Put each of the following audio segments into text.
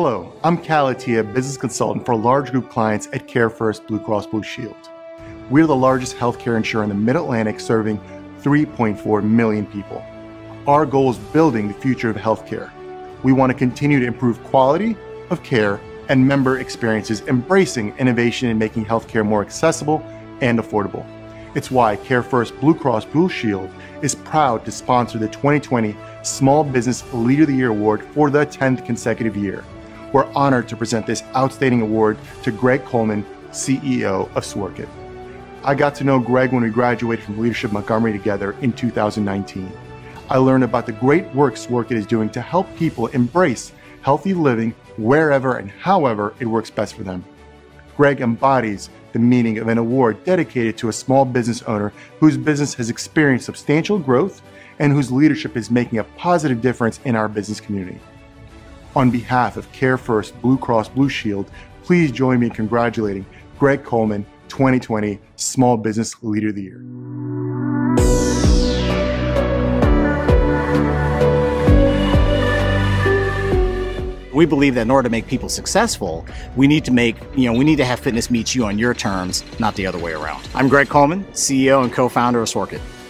Hello, I'm Kal Attia, business consultant for large group clients at CareFirst Blue Cross Blue Shield. We're the largest healthcare insurer in the Mid Atlantic, serving 3.4 million people. Our goal is building the future of healthcare. We want to continue to improve quality of care and member experiences, embracing innovation and making healthcare more accessible and affordable. It's why CareFirst Blue Cross Blue Shield is proud to sponsor the 2020 Small Business Leader of the Year Award for the 10th consecutive year. We're honored to present this outstanding award to Greg Coleman, CEO of Sworkit. I got to know Greg when we graduated from Leadership Montgomery together in 2019. I learned about the great work Sworkit is doing to help people embrace healthy living wherever and however it works best for them. Greg embodies the meaning of an award dedicated to a small business owner whose business has experienced substantial growth and whose leadership is making a positive difference in our business community. On behalf of CareFirst Blue Cross Blue Shield, please join me in congratulating Greg Coleman, 2020 Small Business Leader of the Year. We believe that in order to make people successful, we need to make, you know, we need to have fitness meet you on your terms, not the other way around. I'm Greg Coleman, CEO and co-founder of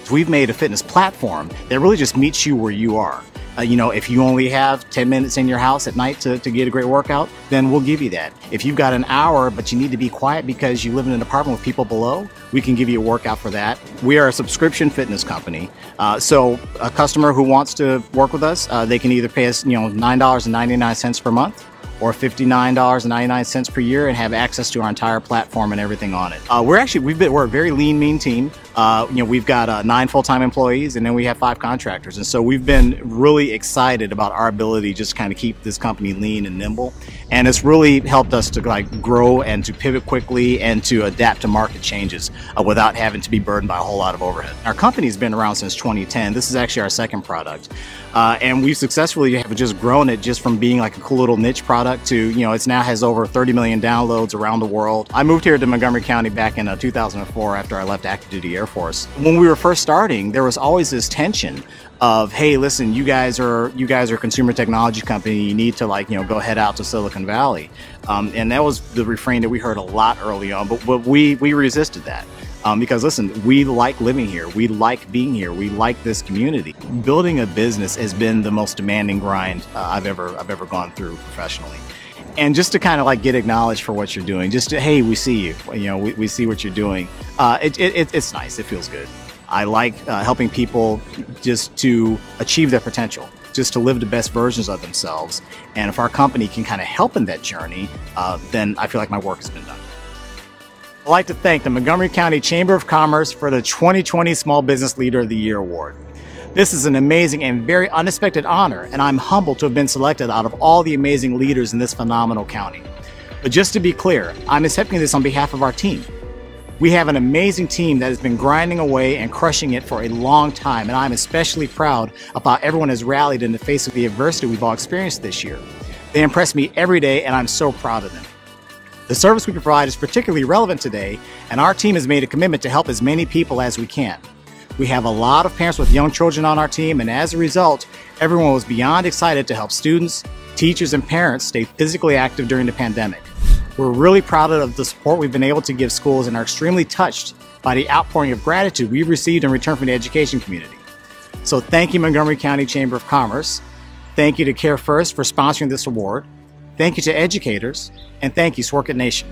Sworkit. We've made a fitness platform that really just meets you where you are. Uh, you know, if you only have 10 minutes in your house at night to, to get a great workout, then we'll give you that. If you've got an hour, but you need to be quiet because you live in an apartment with people below, we can give you a workout for that. We are a subscription fitness company. Uh, so a customer who wants to work with us, uh, they can either pay us, you know, $9.99 per month or $59.99 per year and have access to our entire platform and everything on it. Uh, we're actually, we've been, we're a very lean, mean team. Uh, you know, we've got uh, nine full-time employees and then we have five contractors. And so we've been really excited about our ability just kind of keep this company lean and nimble. And it's really helped us to like grow and to pivot quickly and to adapt to market changes uh, without having to be burdened by a whole lot of overhead. Our company's been around since 2010. This is actually our second product. Uh, and we've successfully have just grown it just from being like a cool little niche product to, you know, it's now has over 30 million downloads around the world. I moved here to Montgomery County back in uh, 2004 after I left active duty Air Force. When we were first starting, there was always this tension of hey listen you guys are you guys are a consumer technology company you need to like you know go head out to silicon valley um, and that was the refrain that we heard a lot early on but, but we we resisted that um, because listen, we like living here. We like being here. We like this community. Building a business has been the most demanding grind uh, I've ever I've ever gone through professionally. And just to kind of like get acknowledged for what you're doing, just to, hey, we see you. You know, we, we see what you're doing. Uh, it, it, it's nice. It feels good. I like uh, helping people just to achieve their potential, just to live the best versions of themselves. And if our company can kind of help in that journey, uh, then I feel like my work has been done. I'd like to thank the Montgomery County Chamber of Commerce for the 2020 Small Business Leader of the Year Award. This is an amazing and very unexpected honor, and I'm humbled to have been selected out of all the amazing leaders in this phenomenal county. But just to be clear, I'm accepting this on behalf of our team. We have an amazing team that has been grinding away and crushing it for a long time, and I'm especially proud of how everyone has rallied in the face of the adversity we've all experienced this year. They impress me every day, and I'm so proud of them. The service we provide is particularly relevant today, and our team has made a commitment to help as many people as we can. We have a lot of parents with young children on our team, and as a result, everyone was beyond excited to help students, teachers, and parents stay physically active during the pandemic. We're really proud of the support we've been able to give schools and are extremely touched by the outpouring of gratitude we've received in return from the education community. So thank you, Montgomery County Chamber of Commerce. Thank you to CareFirst for sponsoring this award. Thank you to educators, and thank you, Sworkit Nation.